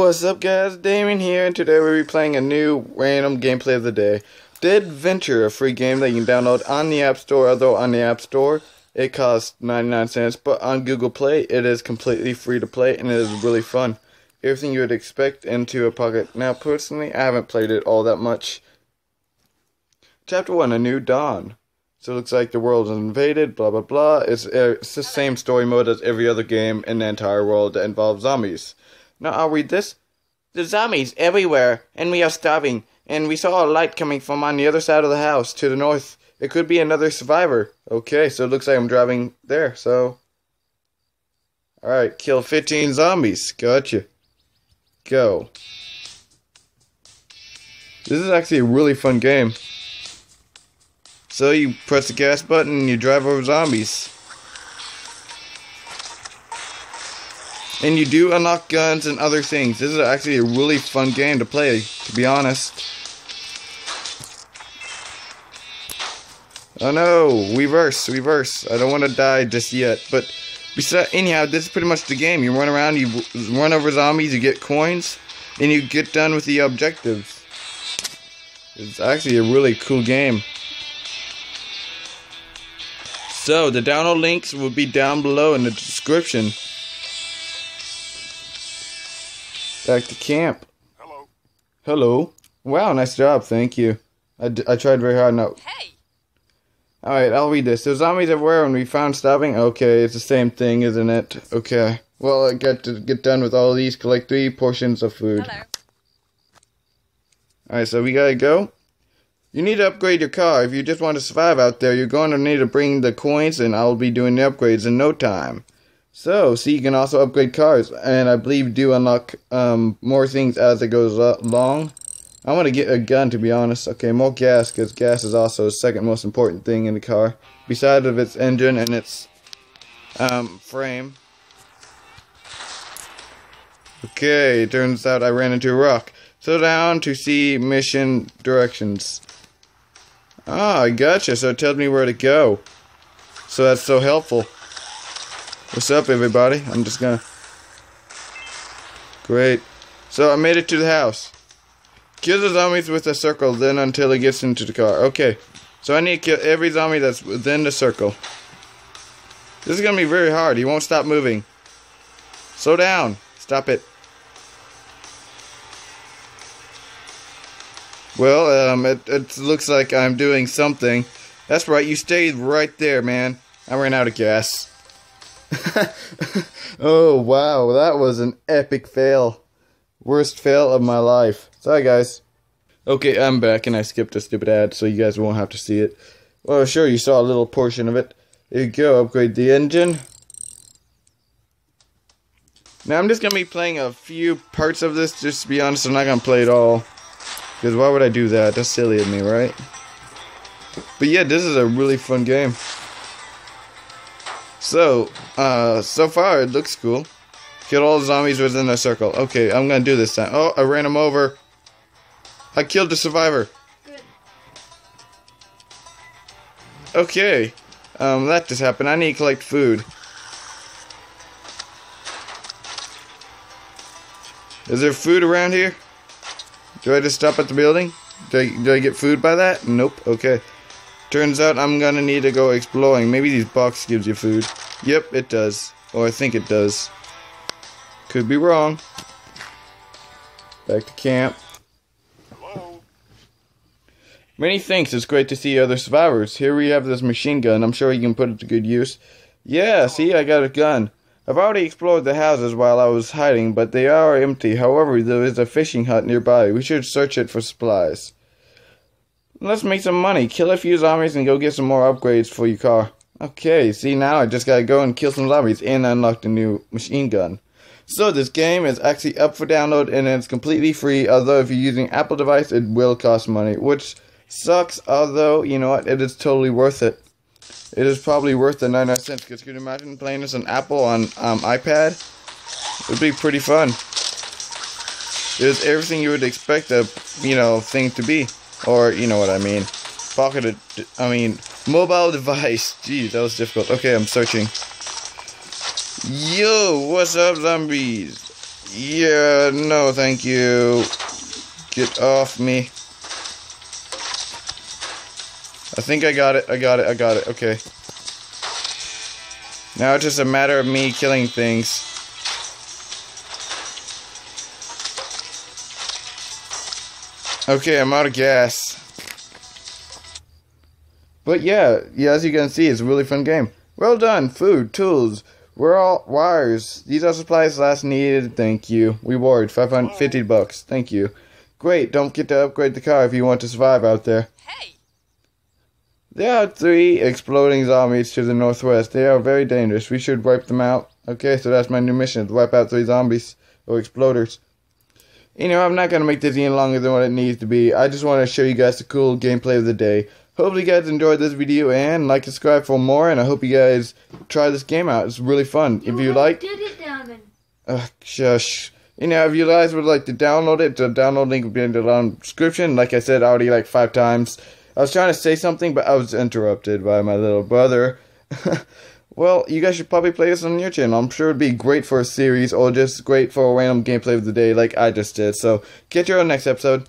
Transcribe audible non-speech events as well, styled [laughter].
What's up guys, Dameon here, and today we'll be playing a new random gameplay of the day. Dead Venture, a free game that you can download on the App Store, although on the App Store it costs 99 cents, but on Google Play it is completely free to play and it is really fun. Everything you would expect into a pocket. Now personally, I haven't played it all that much. Chapter 1, A New Dawn. So it looks like the world is invaded, blah blah blah. It's, uh, it's the same story mode as every other game in the entire world that involves zombies. Now I'll read this. There's zombies everywhere, and we are starving. And we saw a light coming from on the other side of the house to the north. It could be another survivor. Okay, so it looks like I'm driving there, so. Alright, kill 15 zombies. Gotcha. Go. This is actually a really fun game. So you press the gas button and you drive over zombies. And you do unlock guns and other things. This is actually a really fun game to play, to be honest. Oh no, reverse, reverse. I don't want to die just yet. But besides, anyhow, this is pretty much the game. You run around, you run over zombies, you get coins, and you get done with the objectives. It's actually a really cool game. So, the download links will be down below in the description. Back to camp. Hello. Hello. Wow, nice job. Thank you. I, I tried very hard. No. Hey! Alright, I'll read this. There's zombies everywhere and we found stopping. Okay, it's the same thing, isn't it? Okay. Well, I got to get done with all these. Collect three portions of food. Hello. Alright, so we gotta go. You need to upgrade your car. If you just want to survive out there, you're going to need to bring the coins and I'll be doing the upgrades in no time. So, see, you can also upgrade cars, and I believe do unlock um, more things as it goes along. I want to get a gun, to be honest. Okay, more gas, because gas is also the second most important thing in the car, besides of its engine and its um, frame. Okay, turns out I ran into a rock. So down to see mission directions. Ah, I gotcha. So it tells me where to go. So that's so helpful. What's up, everybody? I'm just gonna. Great. So I made it to the house. Kill the zombies with a circle, then until it gets into the car. Okay. So I need to kill every zombie that's within the circle. This is gonna be very hard. He won't stop moving. Slow down. Stop it. Well, um, it, it looks like I'm doing something. That's right, you stayed right there, man. I ran out of gas. [laughs] oh, wow, that was an epic fail. Worst fail of my life. Sorry, guys. Okay, I'm back and I skipped a stupid ad so you guys won't have to see it. Well, sure, you saw a little portion of it. There you go, upgrade the engine. Now, I'm just going to be playing a few parts of this, just to be honest, I'm not going to play it all. Because why would I do that? That's silly of me, right? But yeah, this is a really fun game. So, uh, so far it looks cool. Kill all the zombies within a circle. Okay, I'm gonna do this time. Oh, I ran him over. I killed the survivor. Good. Okay, um, that just happened. I need to collect food. Is there food around here? Do I just stop at the building? Do I, do I get food by that? Nope. Okay. Turns out I'm gonna need to go exploring. Maybe these box gives you food. Yep, it does. Or I think it does. Could be wrong. Back to camp. Hello. Many thanks. It's great to see other survivors. Here we have this machine gun. I'm sure you can put it to good use. Yeah, see, I got a gun. I've already explored the houses while I was hiding, but they are empty. However, there is a fishing hut nearby. We should search it for supplies. Let's make some money. Kill a few zombies and go get some more upgrades for your car. Okay, see now I just gotta go and kill some zombies and unlock the new machine gun. So this game is actually up for download and it's completely free, although if you're using Apple device it will cost money, which sucks, although, you know what, it is totally worth it. It is probably worth the 99 cents, because you imagine playing this on Apple on um, iPad? It would be pretty fun. It is everything you would expect a, you know, thing to be. Or, you know what I mean. Pocket, I mean, mobile device. [laughs] Jeez, that was difficult. Okay, I'm searching. Yo, what's up, zombies? Yeah, no, thank you. Get off me. I think I got it. I got it. I got it. Okay. Now it's just a matter of me killing things. Okay, I'm out of gas. But yeah, yeah, as you can see, it's a really fun game. Well done. Food, tools, we're all wires. These are supplies last needed. Thank you. Reward 550 bucks. Thank you. Great. Don't forget to upgrade the car if you want to survive out there. Hey! There are three exploding zombies to the northwest. They are very dangerous. We should wipe them out. Okay, so that's my new mission to wipe out three zombies or exploders. You know, I'm not going to make this any longer than what it needs to be. I just want to show you guys the cool gameplay of the day. Hopefully you guys enjoyed this video and like and subscribe for more and I hope you guys try this game out. It's really fun. if you like, did it, uh, shush. You know, if you guys would like to download it, the download link will be in the description. Like I said already like five times. I was trying to say something, but I was interrupted by my little brother. [laughs] well, you guys should probably play this on your channel. I'm sure it'd be great for a series or just great for a random gameplay of the day like I just did. So, catch you on the next episode.